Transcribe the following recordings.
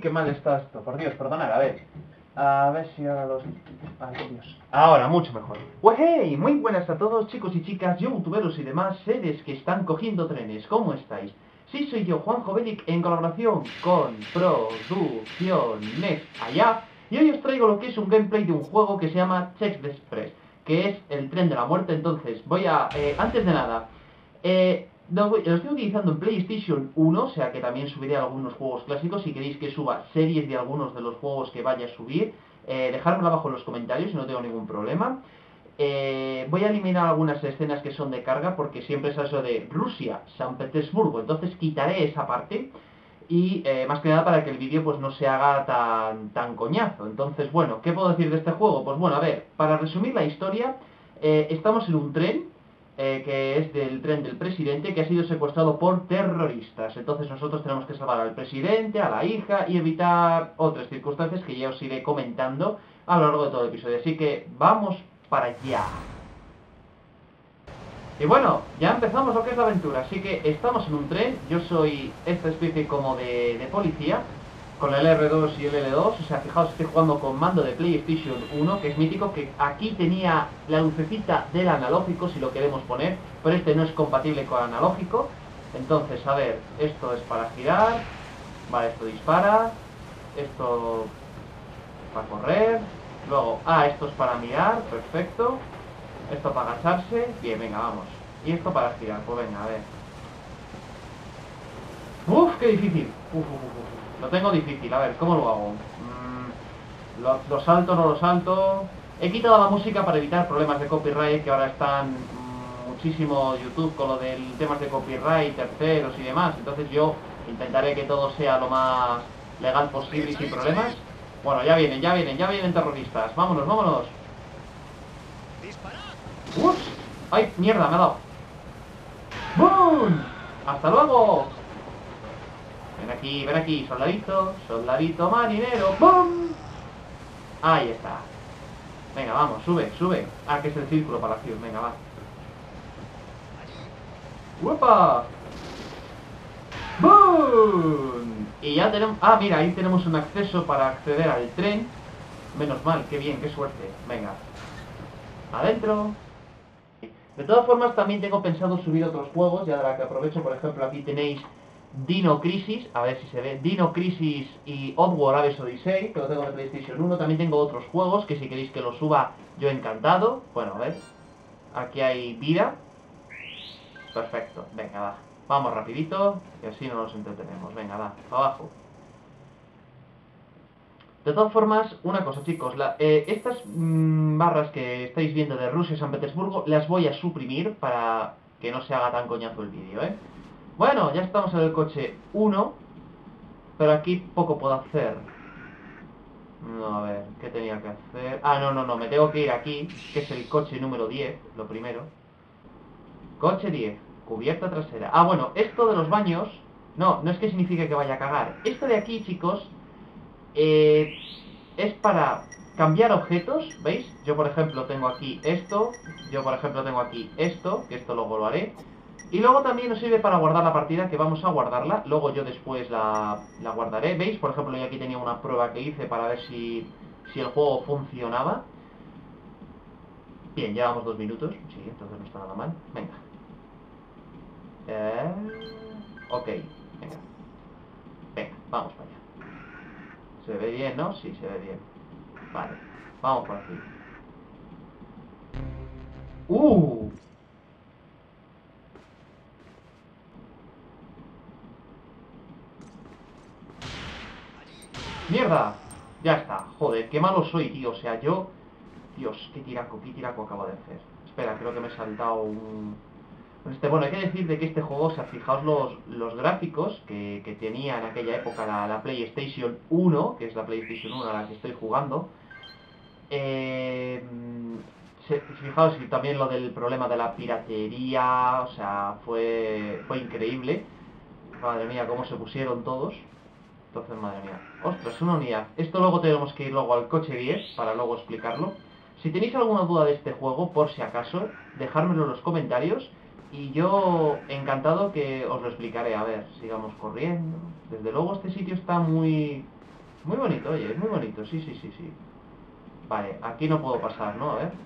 Qué mal está esto. Por Dios, perdonad, a ver. A ver si ahora los... Dios. Ahora, mucho mejor. Pues muy buenas a todos, chicos y chicas, youtuberos y demás seres que están cogiendo trenes. ¿Cómo estáis? Sí, soy yo, Juanjo Belic, en colaboración con Producciones Allá. Y hoy os traigo lo que es un gameplay de un juego que se llama Chex Express, que es el tren de la muerte. Entonces, voy a... eh, antes de nada, eh, lo, lo estoy utilizando en PlayStation 1, o sea que también subiré algunos juegos clásicos. Si queréis que suba series de algunos de los juegos que vaya a subir, eh, dejármelo abajo en los comentarios, no tengo ningún problema. Eh, voy a eliminar algunas escenas que son de carga porque siempre es eso de Rusia, San Petersburgo, entonces quitaré esa parte y eh, más que nada para que el vídeo pues no se haga tan, tan coñazo. Entonces, bueno, ¿qué puedo decir de este juego? Pues bueno, a ver, para resumir la historia, eh, estamos en un tren eh, que es del tren del presidente que ha sido secuestrado por terroristas. Entonces nosotros tenemos que salvar al presidente, a la hija y evitar otras circunstancias que ya os iré comentando a lo largo de todo el episodio. Así que vamos para allá. Y bueno, ya empezamos lo que es la aventura, así que estamos en un tren, yo soy esta especie como de, de policía, con el R2 y el L2, o sea, fijaos, estoy jugando con mando de PlayStation 1, que es mítico, que aquí tenía la lucecita del analógico, si lo queremos poner, pero este no es compatible con analógico, entonces, a ver, esto es para girar, vale, esto dispara, esto para correr, luego, ah, esto es para mirar, perfecto, esto para agacharse. Bien, venga, vamos. Y esto para girar. Pues venga, a ver. Uf, qué difícil. Uf, uf, uf. Lo tengo difícil. A ver, ¿cómo lo hago? Mm, lo, lo salto, no lo salto. He quitado la música para evitar problemas de copyright que ahora están muchísimo YouTube con lo del temas de copyright, terceros y demás. Entonces yo intentaré que todo sea lo más legal posible y sin problemas. Bueno, ya vienen, ya vienen, ya vienen terroristas. Vámonos, vámonos. ¡Ups! ¡Ay, mierda, me ha dado! ¡Boom! ¡Hasta luego! Ven aquí, ven aquí, soldadito, soldadito marinero, ¡boom! Ahí está. Venga, vamos, sube, sube. Ah, que es el círculo para la acción, venga, va. ¡Uepa! ¡Boom! Y ya tenemos... Ah, mira, ahí tenemos un acceso para acceder al tren. Menos mal, qué bien, qué suerte. Venga. Adentro. De todas formas, también tengo pensado subir otros juegos, ya la que aprovecho, por ejemplo, aquí tenéis Dino Crisis, a ver si se ve, Dino Crisis y Oddworld Aves Odyssey, que lo tengo en PlayStation 1, también tengo otros juegos que si queréis que los suba, yo encantado. Bueno, a ver, aquí hay vida. Perfecto, venga, va. Vamos rapidito, y así no nos entretenemos. Venga, va, abajo. De todas formas, una cosa chicos, eh, estas mm, barras que estáis viendo de Rusia y San Petersburgo las voy a suprimir para que no se haga tan coñazo el vídeo, ¿eh? Bueno, ya estamos en el coche 1, pero aquí poco puedo hacer. No, a ver, ¿qué tenía que hacer? Ah, no, no, no, me tengo que ir aquí, que es el coche número 10, lo primero. Coche 10, cubierta trasera. Ah, bueno, esto de los baños, no, no es que signifique que vaya a cagar. Esto de aquí, chicos, eh, es para cambiar objetos, ¿veis? Yo por ejemplo tengo aquí esto, yo por ejemplo tengo aquí esto, que esto lo haré. Y luego también nos sirve para guardar la partida, que vamos a guardarla, luego yo después la, la guardaré, ¿veis? Por ejemplo yo aquí tenía una prueba que hice para ver si, si el juego funcionaba. Bien, llevamos dos minutos, sí, entonces no está nada mal, venga. Eh, ok, venga. Venga, vamos para allá. Se ve bien, ¿no? Sí, se ve bien. Vale, vamos por aquí. ¡Uh! ¡Mierda! Ya está. Joder, qué malo soy, tío. O sea, yo... Dios, qué tiraco, qué tiraco acabo de hacer. Espera, creo que me he saltado un... Este, bueno, hay que decir de que este juego, o sea, fijaos los, los gráficos que, que tenía en aquella época la, la PlayStation 1, que es la PlayStation 1 a la que estoy jugando. Eh, fijaos y también lo del problema de la piratería, o sea, fue, fue increíble. Madre mía, cómo se pusieron todos. Entonces, madre mía. Ostras, una unidad. Esto luego tenemos que ir luego al coche 10 para luego explicarlo. Si tenéis alguna duda de este juego, por si acaso, dejármelo en los comentarios y yo encantado que os lo explicaré. A ver, sigamos corriendo. Desde luego este sitio está muy Muy bonito, oye, es muy bonito, sí, sí, sí, sí. Vale, aquí no puedo pasar, ¿no? A ver.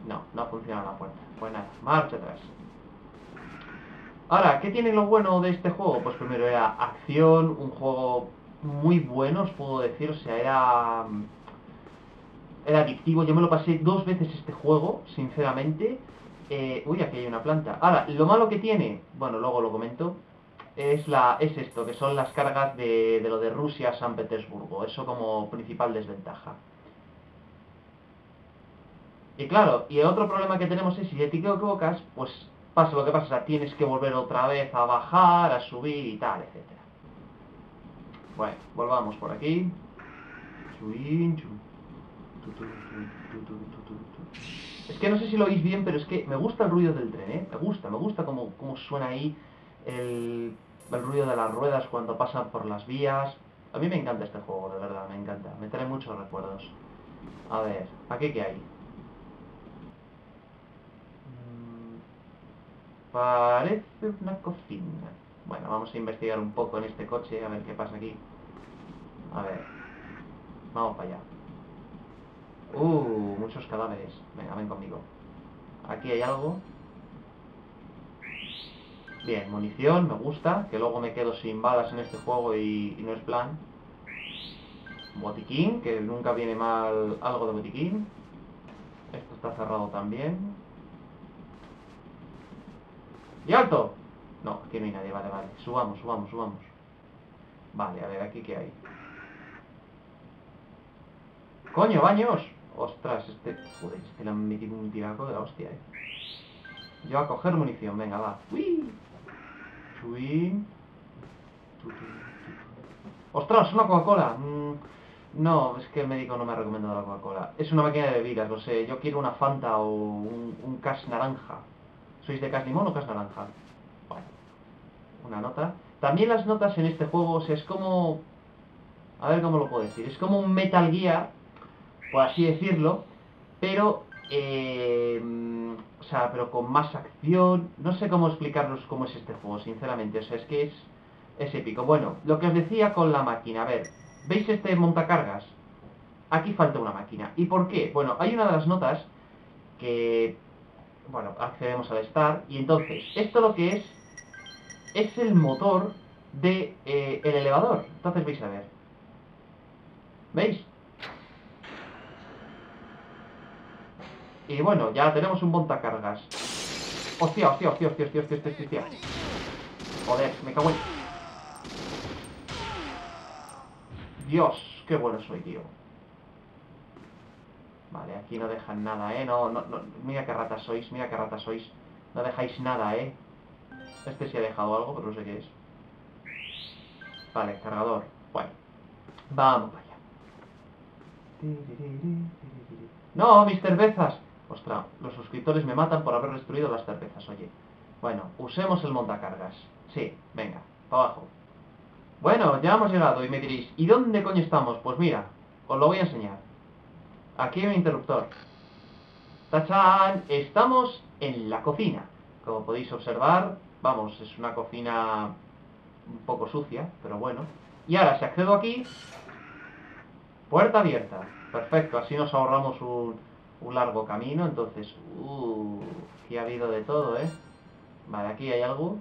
No, no funciona la puerta. Pues nada, marcha atrás. Ahora, ¿qué tiene lo bueno de este juego? Pues primero era acción, un juego muy bueno, os puedo decir, o sea, era... Era adictivo, yo me lo pasé dos veces este juego, sinceramente. Eh, uy, aquí hay una planta. Ahora, lo malo que tiene, bueno, luego lo comento, es, la, es esto, que son las cargas de, de lo de Rusia a San Petersburgo. Eso como principal desventaja. Y claro, y el otro problema que tenemos es si te equivocas, pues pasa lo que pasa, o sea, tienes que volver otra vez a bajar, a subir y tal, etcétera. Bueno, volvamos por aquí. Es que no sé si lo oís bien, pero es que me gusta el ruido del tren, ¿eh? Me gusta, me gusta cómo, cómo suena ahí el, el ruido de las ruedas cuando pasan por las vías. A mí me encanta este juego, de verdad, me encanta. Me trae muchos recuerdos. A ver, ¿aquí qué hay? Parece una cocina. Bueno, vamos a investigar un poco en este coche, a ver qué pasa aquí. A ver. Vamos para allá. Uh, muchos cadáveres. Venga, ven conmigo. Aquí hay algo. Bien, munición, me gusta. Que luego me quedo sin balas en este juego y, y no es plan. Botiquín, que nunca viene mal algo de botiquín. Esto está cerrado también. ¡Y alto! No, aquí no hay nadie, vale, vale. Subamos, subamos, subamos. Vale, a ver, aquí qué hay. ¡Coño, baños! Ostras, este... Joder, este le han metido un tiraco de la hostia, eh. Yo a coger munición, venga, va. ¡Uy! Chuin. ¡Ostras, una Coca-Cola! Mm, no, es que el médico no me ha recomendado la Coca-Cola. Es una máquina de bebidas, lo sé. Yo quiero una Fanta o un, un Cash naranja. ¿Sois de cas limón o cas naranja? Bueno, una nota. También las notas en este juego, o sea, es como... A ver cómo lo puedo decir. Es como un Metal Gear, por así decirlo, pero... Eh, o sea, pero con más acción. No sé cómo explicaros cómo es este juego, sinceramente. O sea, es que es, es épico. Bueno, lo que os decía con la máquina. A ver, ¿veis este montacargas? Aquí falta una máquina. ¿Y por qué? Bueno, hay una de las notas que bueno, accedemos al Start, y entonces, esto lo que es, es el motor de eh, el elevador. Entonces vais a ver. ¿Veis? Y bueno, ya tenemos un montacargas. Hostia, hostia, hostia, hostia, hostia, hostia, hostia, hostia. Joder, me cago en... Dios, qué bueno soy, tío. Vale, aquí no dejan nada, ¿eh? No, no, no, mira qué ratas sois, mira qué ratas sois. No dejáis nada, ¿eh? Este sí ha dejado algo, pero no sé qué es. Vale, cargador. Bueno. Vamos para allá. ¡No, mis cervezas! Ostras, los suscriptores me matan por haber destruido las cervezas, oye. Bueno, usemos el montacargas. Sí, venga, para abajo. Bueno, ya hemos llegado y me diréis, ¿y dónde coño estamos? Pues mira, os lo voy a enseñar. Aquí un interruptor. ¡Tachán! Estamos en la cocina. Como podéis observar, vamos, es una cocina un poco sucia, pero bueno. Y ahora, si accedo aquí, puerta abierta. Perfecto, así nos ahorramos un, un largo camino. Entonces, uh, aquí ha habido de todo, ¿eh? Vale, aquí hay algo.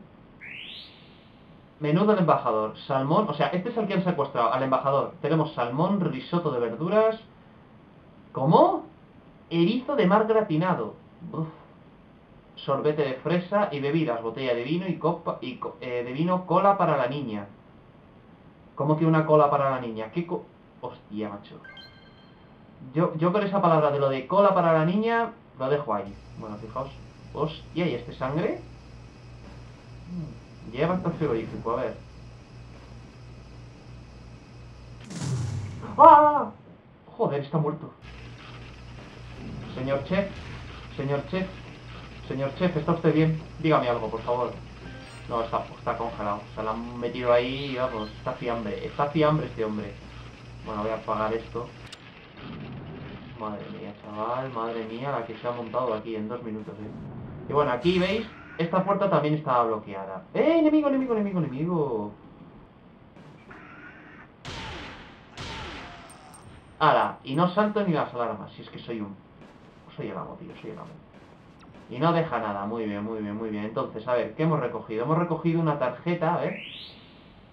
Menú del embajador. Salmón, o sea, este es el que han secuestrado, al embajador. Tenemos salmón, risotto de verduras, ¿Cómo? Erizo de mar gratinado. Sorbete de fresa y bebidas, botella de vino y, copa, y eh, de vino cola para la niña. ¿Cómo que una cola para la niña? ¿Qué co Hostia, macho. Yo, yo con esa palabra de lo de cola para la niña, lo dejo ahí. Bueno, fijaos. Hostia, ¿y este sangre? Hmm, lleva hasta el frigorífico, a ver. ¡Ah! Joder, está muerto. Señor Chef, señor Chef, señor Chef, ¿está usted bien? Dígame algo, por favor. No, está, está congelado. Se lo han metido ahí, vamos, está fiambre. Está fiambre este hombre. Bueno, voy a apagar esto. Madre mía, chaval, madre mía, la que se ha montado aquí en dos minutos, ¿eh? Y bueno, aquí veis, esta puerta también estaba bloqueada. ¡Eh, enemigo, enemigo, enemigo, enemigo! Ala, y no salto ni las alarmas, si es que soy un... Amo, tío, amo. Y no deja nada, muy bien, muy bien, muy bien. Entonces, a ver, ¿qué hemos recogido? Hemos recogido una tarjeta, a ver.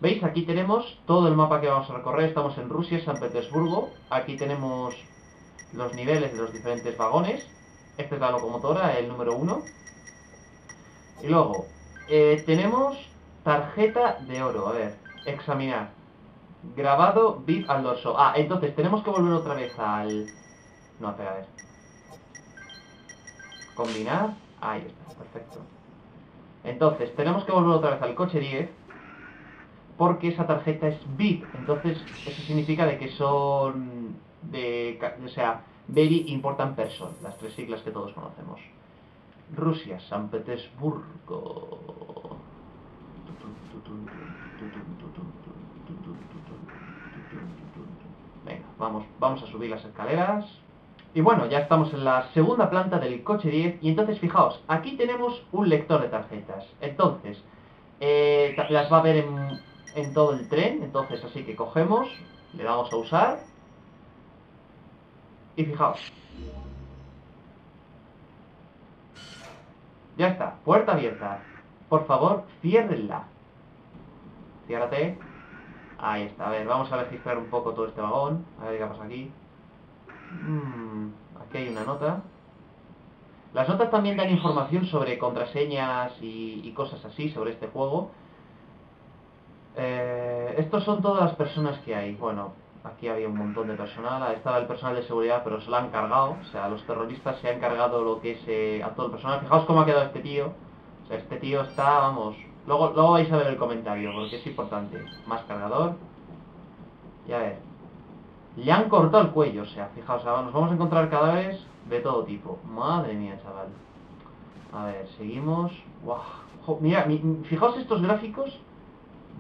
¿Veis? Aquí tenemos todo el mapa que vamos a recorrer. Estamos en Rusia, San Petersburgo. Aquí tenemos los niveles de los diferentes vagones. Esta es la locomotora, el número 1. Y luego, eh, tenemos tarjeta de oro. A ver, examinar. Grabado VIP al dorso. Ah, entonces tenemos que volver otra vez al... No, espera, a ver. Combinar. Ahí está, perfecto. Entonces, tenemos que volver otra vez al coche 10. Porque esa tarjeta es VIP. Entonces, eso significa de que son... De, o sea, Very Important Person. Las tres siglas que todos conocemos. Rusia, San Petersburgo. Venga, vamos, vamos a subir las escaleras. Y bueno, ya estamos en la segunda planta del coche 10 y entonces fijaos, aquí tenemos un lector de tarjetas. Entonces, eh, las va a ver en, todo el tren, entonces así que cogemos, le damos a usar y fijaos. Ya está, puerta abierta. Por favor, ciérrenla. Ciérrate. Ahí está, a ver, vamos a registrar un poco todo este vagón. A ver qué pasa aquí. Mm, aquí hay una nota. Las notas también dan información sobre contraseñas y, cosas así sobre este juego. Eh, estos son todas las personas que hay. Bueno, aquí había un montón de personal. Estaba el personal de seguridad, pero se lo han cargado. O sea, los terroristas se han cargado lo que es eh, a todo el personal. Fijaos cómo ha quedado este tío. O sea, este tío está, vamos... Luego, luego vais a ver el comentario, porque es importante. Más cargador. Y a ver, le han cortado el cuello, o sea, fijaos, nos vamos a encontrar cadáveres de todo tipo. Madre mía, chaval. A ver, seguimos. mira, fijaos estos gráficos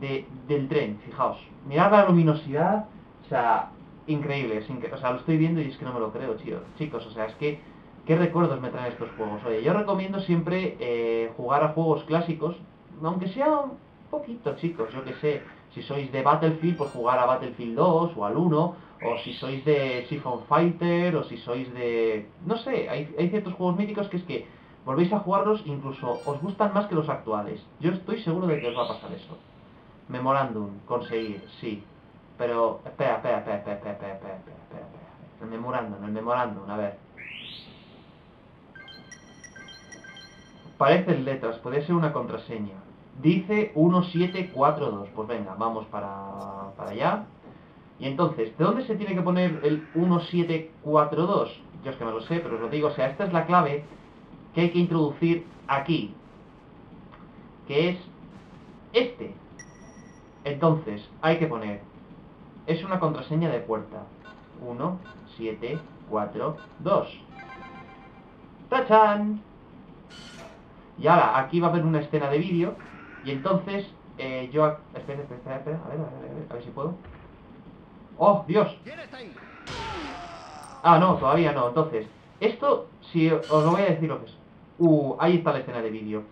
de, del tren, fijaos. Mirad la luminosidad, o sea, increíble, o sea, lo estoy viendo y es que no me lo creo, tío. Chicos, o sea, es que, ¿qué recuerdos me traen estos juegos? Oye, yo recomiendo siempre eh, jugar a juegos clásicos, aunque sea un poquito, chicos, yo que sé. Si sois de Battlefield, pues jugar a Battlefield 2 o al 1, o si sois de Siphon Fighter, o si sois de... No sé, hay, ciertos juegos míticos que es que volvéis a jugarlos incluso os gustan más que los actuales. Yo estoy seguro de que os va a pasar eso. Memorándum, conseguir, sí. Pero, espera, espera, espera, espera, espera, espera, espera, espera, espera. El memorándum, el memorándum, a ver. Parecen letras, puede ser una contraseña. Dice 1742. Pues venga, vamos para, para allá. Y entonces, ¿de dónde se tiene que poner el 1742? Yo es que no lo sé, pero os lo digo. O sea, esta es la clave que hay que introducir aquí. Que es este. Entonces, hay que poner... Es una contraseña de puerta. 1, 7, 4, 2. ¡Tachan! Y ahora, aquí va a haber una escena de vídeo. Y entonces, eh, yo... Espera, espera, espera, a ver, a ver, a ver, a ver si puedo. ¡Oh, Dios! Ah, no, todavía no. Entonces, esto, si os lo voy a decir lo que es. Uh, ahí está la escena de vídeo.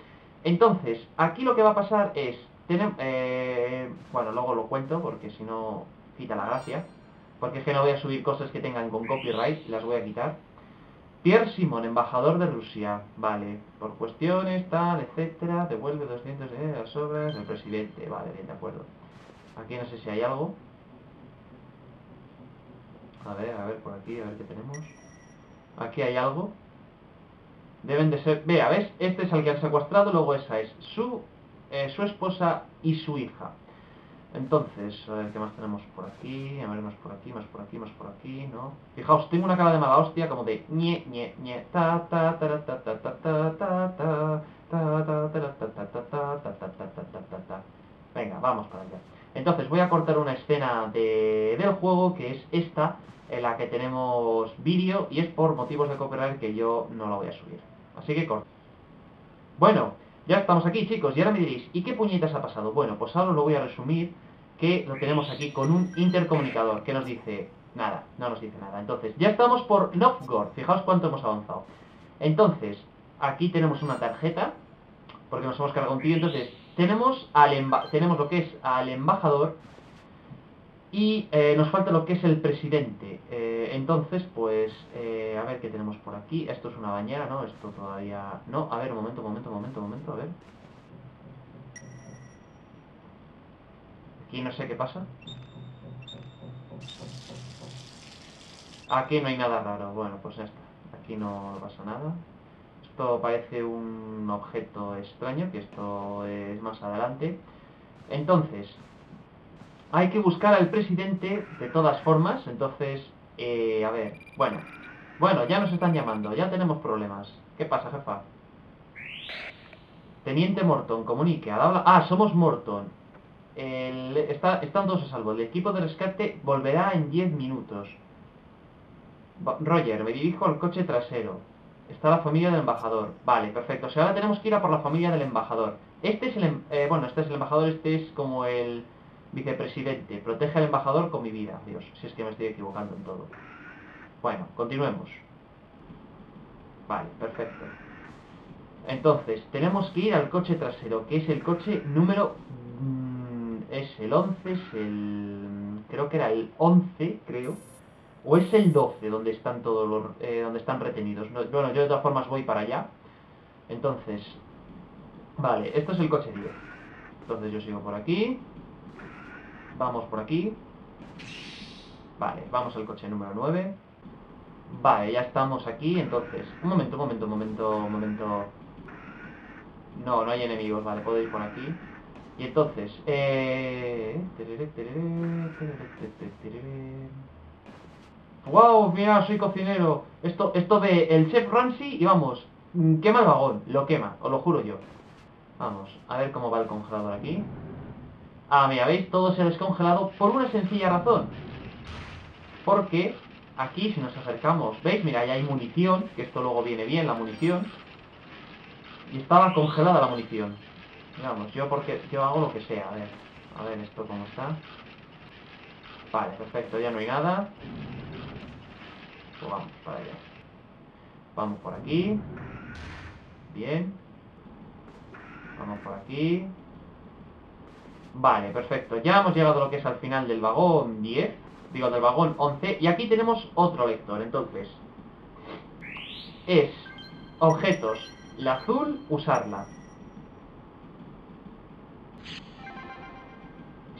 Entonces, aquí lo que va a pasar es... Tenemos, eh, bueno, luego lo cuento porque si no quita la gracia. Porque es que no voy a subir cosas que tengan con copyright, las voy a quitar. Pierre Simon, embajador de Rusia. Vale, por cuestiones, tal, etcétera, devuelve 200 de las obras del presidente. Vale, bien, de acuerdo. Aquí no sé si hay algo. A ver, a ver, por aquí, a ver qué tenemos. Aquí hay algo. Deben de ser... Vea, ¿ves? Este es el que han secuestrado, luego esa es su, eh, su esposa y su hija. Entonces, a ver qué más tenemos por aquí, a ver más por aquí, más por aquí, más por aquí, ¿no? Fijaos, tengo una cara de mala hostia como de ñe, ñe, ñe, ta, ta, ta, ta, ta, ta, ta, ta, ta, Venga, vamos para allá. Entonces voy a cortar una escena de, del juego que es esta, en la que tenemos vídeo y es por motivos de copyright que yo no la voy a subir. Así que corto. Bueno, ya estamos aquí chicos y ahora me diréis, ¿y qué puñetas ha pasado? Bueno, pues ahora lo voy a resumir que lo tenemos aquí con un intercomunicador que nos dice nada, no nos dice nada. Entonces, ya estamos por Novgorod, fijaos cuánto hemos avanzado. Entonces, aquí tenemos una tarjeta, porque nos hemos cargado un tío, entonces tenemos, al tenemos lo que es al embajador Y eh, nos falta lo que es el presidente. Eh, entonces, pues, eh, a ver qué tenemos por aquí. Esto es una bañera, ¿no? Esto todavía... No, a ver, un momento, un momento, un momento, un momento, a ver. Aquí no sé qué pasa. Aquí no hay nada raro. Bueno, pues está. Aquí no pasa nada. Esto parece un objeto extraño, que esto es más adelante. Entonces, hay que buscar al presidente de todas formas. Entonces, eh, a ver, bueno. Bueno, ya nos están llamando, ya tenemos problemas. ¿Qué pasa, jefa? Teniente Morton, comunique. Ah, somos Morton. Está, están todos a salvo. El equipo de rescate volverá en 10 minutos. Roger, me dirijo al coche trasero. Está la familia del embajador. Vale, perfecto. O sea, ahora tenemos que ir a por la familia del embajador. Este es el... em- eh, bueno, este es el embajador, este es como el vicepresidente. Protege al embajador con mi vida. Dios, si es que me estoy equivocando en todo. Bueno, continuemos. Vale, perfecto. Entonces, tenemos que ir al coche trasero, que es el coche número... es el 11, es el... Creo que era el 11, creo. O es el 12 donde están todos los... eh, donde están retenidos. No, bueno, yo de todas formas voy para allá. Entonces... Vale, esto es el coche 10. Entonces yo sigo por aquí. Vamos por aquí. Vale, vamos al coche número 9. Vale, ya estamos aquí, entonces... Un momento, un momento, un momento, un momento... No, no hay enemigos, vale, ir por aquí. Y entonces, eh... ¡Wow! Mira, soy cocinero. Esto, esto de el chef Ramsay y vamos, mm, quema el vagón, lo quema, os lo juro yo. Vamos, a ver cómo va el congelador aquí. Ah, mira, ¿veis? Todo se ha descongelado por una sencilla razón. Porque aquí, si nos acercamos, ¿veis? Mira, ahí hay munición, que esto luego viene bien, la munición. Y estaba congelada la munición. Vamos, yo porque yo hago lo que sea, a ver. A ver esto cómo está. Vale, perfecto, ya no hay nada. Pues vamos para allá. Vamos por aquí. Bien. Vamos por aquí. Vale, perfecto. Ya hemos llegado a lo que es al final del vagón 10. Digo, del vagón 11. Y aquí tenemos otro lector. Entonces, es objetos. La azul, usarla.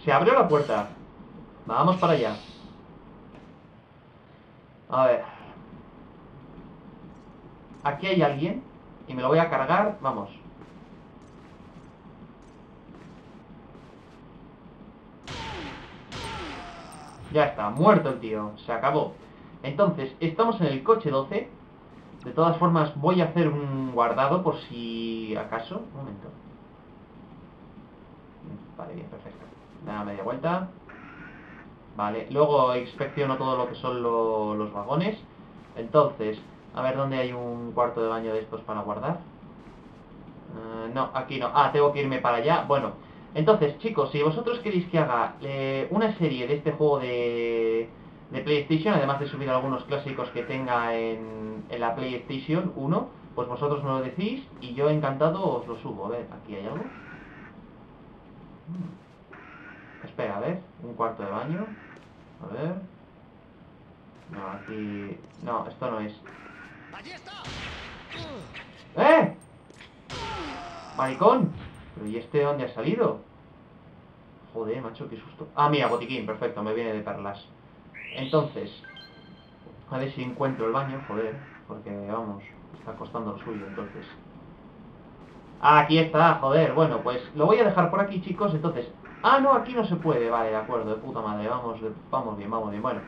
Se abrió la puerta. Vamos para allá. A ver. Aquí hay alguien. Y me lo voy a cargar. Vamos. Ya está, muerto el tío. Se acabó. Entonces, estamos en el coche 12. De todas formas, voy a hacer un guardado por si acaso. Un momento. Vale, bien, perfecto. Media vuelta. Vale, luego inspecciono todo lo que son lo- los vagones. Entonces, a ver dónde hay un cuarto de baño de estos para guardar. Eh, no, aquí no. Ah, tengo que irme para allá. Bueno, entonces, chicos, si vosotros queréis que haga eh, una serie de este juego de, de PlayStation, además de subir algunos clásicos que tenga en, la PlayStation 1, pues vosotros me lo decís y yo encantado os lo subo. A ver, aquí hay algo. Espera, a ver, un cuarto de baño. A ver. No, aquí... No, esto no es. ¡Eh! ¡Maricón! ¿Pero y este de dónde ha salido? Joder, macho, qué susto. Ah, mira, botiquín, perfecto, me viene de perlas. Entonces, a ver si encuentro el baño, joder, porque vamos, está costando lo suyo, entonces. Ah, aquí está, joder, bueno, pues lo voy a dejar por aquí, chicos, entonces... Ah, no, aquí no se puede, vale, de acuerdo, de puta madre, vamos, vamos bien, vamos bien, bueno.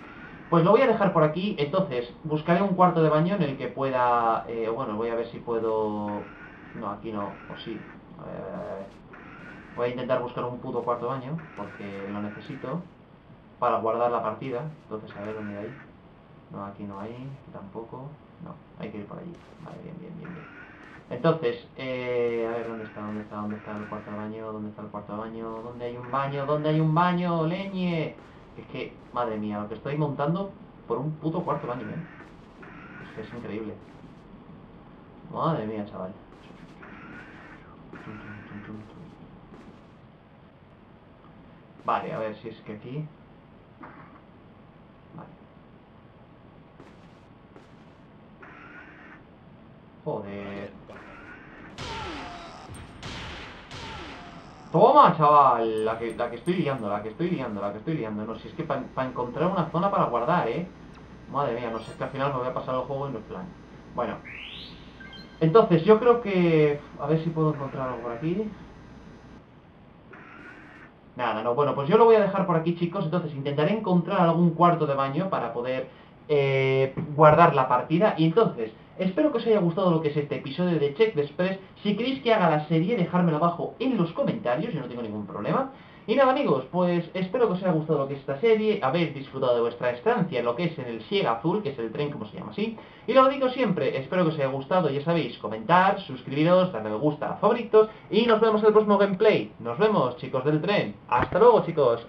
Pues lo voy a dejar por aquí, entonces buscaré un cuarto de baño en el que pueda... eh, bueno, voy a ver si puedo... No, aquí no, o sí. A ver, a ver. Voy a intentar buscar un puto cuarto de baño, porque lo necesito para guardar la partida. Entonces, a ver dónde hay. No, aquí no hay, tampoco. No, hay que ir por allí. Vale, bien, bien, bien, bien. Entonces, eh, a ver dónde está, dónde está, dónde está el cuarto de baño, dónde está el cuarto de baño, dónde hay un baño, dónde hay un baño, leñe. Es que, madre mía, lo que estoy montando por un puto cuarto de baño, ¿eh? Es que es increíble. Madre mía, chaval. Vale, a ver si es que aquí... Joder. Toma, chaval, la que, la que estoy liando, la que estoy liando, la que estoy liando. No, si es que para encontrar una zona para guardar, ¿eh? Madre mía, no sé, es que al final me voy a pasar el juego y no es plan. Bueno. Entonces, yo creo que... A ver si puedo encontrar algo por aquí. Nada, no, bueno, pues yo lo voy a dejar por aquí, chicos. Entonces, intentaré encontrar algún cuarto de baño para poder eh, guardar la partida. Y entonces, espero que os haya gustado lo que es este episodio de Check Express. Si queréis que haga la serie, dejármelo abajo en los comentarios, yo no tengo ningún problema. Y nada amigos, pues espero que os haya gustado lo que es esta serie, habéis disfrutado de vuestra estancia en lo que es en el Siega Azul, que es el tren como se llama así. Y lo digo siempre, espero que os haya gustado, ya sabéis, comentar, suscribiros, darle me gusta, favoritos, y nos vemos en el próximo gameplay. Nos vemos chicos del tren. Hasta luego chicos.